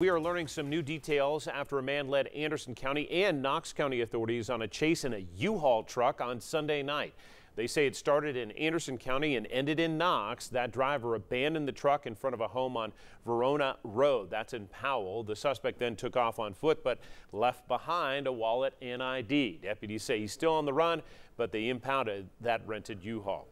We are learning some new details after a man led Anderson County and Knox County authorities on a chase in a U-Haul truck on Sunday night. They say it started in Anderson County and ended in Knox. That driver abandoned the truck in front of a home on Verona Road. That's in Powell. The suspect then took off on foot but left behind a wallet and ID. Deputies say he's still on the run, but they impounded that rented U-Haul.